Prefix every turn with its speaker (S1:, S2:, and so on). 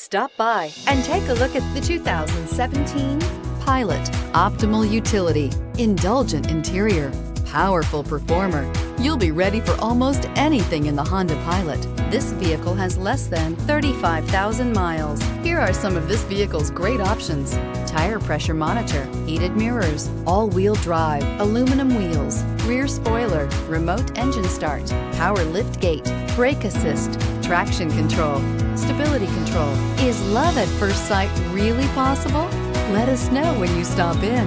S1: Stop by and take a look at the 2017 Pilot. Optimal utility, indulgent interior, powerful performer. You'll be ready for almost anything in the Honda Pilot. This vehicle has less than 35,000 miles. Here are some of this vehicle's great options. Tire pressure monitor, heated mirrors, all-wheel drive, aluminum wheels, rear spoiler, remote engine start, power lift gate, brake assist, traction control, stability control. Is love at first sight really possible? Let us know when you stop in.